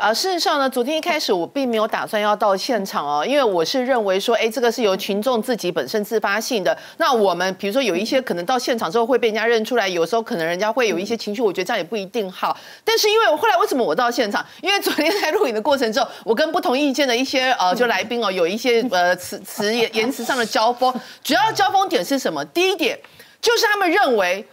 啊，事实上呢，昨天一开始我并没有打算要到现场哦，因为我是认为说，哎，这个是由群众自己本身自发性的。那我们比如说有一些可能到现场之后会被人家认出来，有时候可能人家会有一些情绪，我觉得这样也不一定好。但是因为我后来为什么我到现场？因为昨天在录影的过程中，我跟不同意见的一些呃就来宾哦，有一些呃词词言言辞上的交锋。主要交锋点是什么？第一点就是他们认为。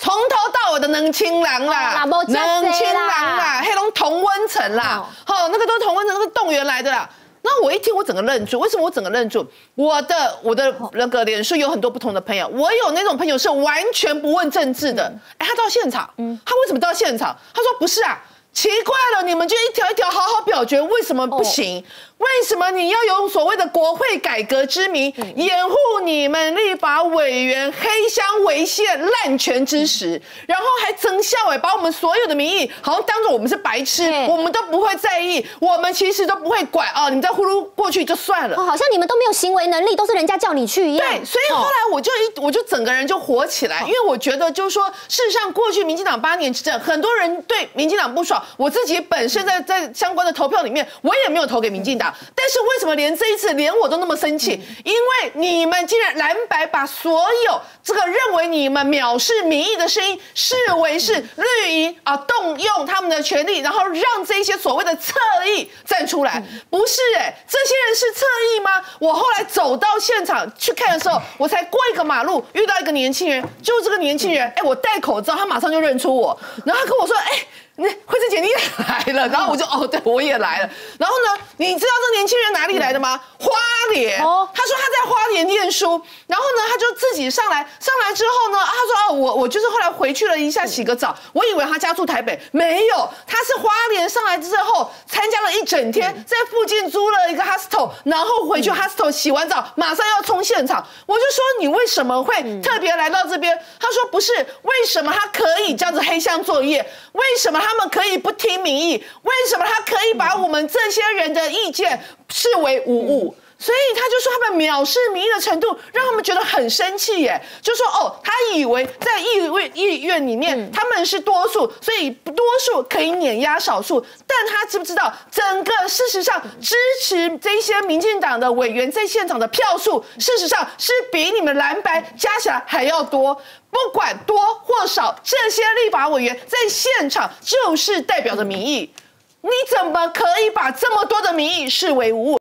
从头到尾的能清郎啦，能清郎啦，黑龙同温层啦，好，那个都是同温层那个动员来的啦。那我一听，我整个愣住。为什么我整个愣住？我的我的那个脸书有很多不同的朋友，我有那种朋友是完全不问政治的。哎，他到现场，嗯，他为什么到现场？他说不是啊，奇怪了，你们就一条一条好好表决，为什么不行？为什么你要用所谓的国会改革之名，掩护你们立法委员黑箱违宪滥权之实，然后还增效哎，把我们所有的民意好像当做我们是白痴，我们都不会在意，我们其实都不会管啊，你们再呼噜过去就算了，哦好像你们都没有行为能力，都是人家叫你去一样。对，所以后来我就一我就整个人就火起来，因为我觉得就是说，事实上过去民进党八年执政，很多人对民进党不爽，我自己本身在在相关的投票里面，我也没有投给民进党。但是为什么连这一次连我都那么生气？因为你们竟然蓝白把所有这个认为你们藐视民意的声音视为是绿营啊，动用他们的权利，然后让这些所谓的侧翼站出来，不是哎，这些人是侧翼吗？我后来走到现场去看的时候，我才过一个马路，遇到一个年轻人，就这个年轻人，哎，我戴口罩，他马上就认出我，然后他跟我说，哎。那慧珍姐你也来了，然后我就哦，对我也来了。然后呢，你知道这年轻人哪里来的吗？花莲。哦，他说他在花莲念书，然后呢，他就自己上来，上来之后呢，他说哦，我我就是后来回去了一下洗个澡，我以为他家住台北，没有，他是花莲上来之后参加了一整天，在附近租了一个 hostel，然后回去 hostel 洗完澡，马上要冲现场。我就说你为什么会特别来到这边？他说不是，为什么他可以这样子黑箱作业？为什么他们可以不听民意？为什么他可以把我们这些人的意见视为无物？所以他就说他们藐视民意的程度，让他们觉得很生气耶。就说哦，他以为在议会议院里面他们是多数，所以多数可以碾压少数。但他知不知道，整个事实上支持这些民进党的委员在现场的票数，事实上是比你们蓝白加起来还要多。不管多或少，这些立法委员在现场就是代表着民意。你怎么可以把这么多的民意视为无物？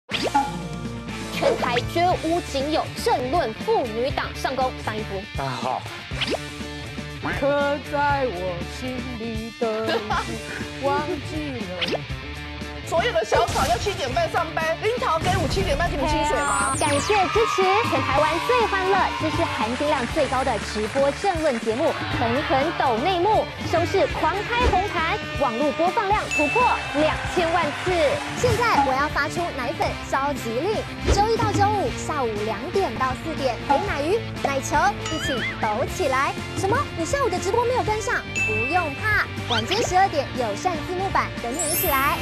全台绝无仅有政论妇女党上攻上一夫。大家好。刻在我心里的，忘记了。所有的小草要七点半上班，樱桃给我七点半给你薪水吗？感谢支持全台湾最欢乐、知识含金量最高的直播政论节目，狠狠抖内幕，收视狂开红盘，网络播放量突破两千万次。现在我要发出奶粉召集令，周一到周五下午两点到四点，陪奶鱼、奶球一起抖起来。什么？你下午的直播没有跟上？不用怕，晚间十二点友善字幕版等你一起来。